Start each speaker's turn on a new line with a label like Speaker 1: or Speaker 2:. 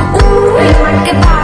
Speaker 1: Ooh, like a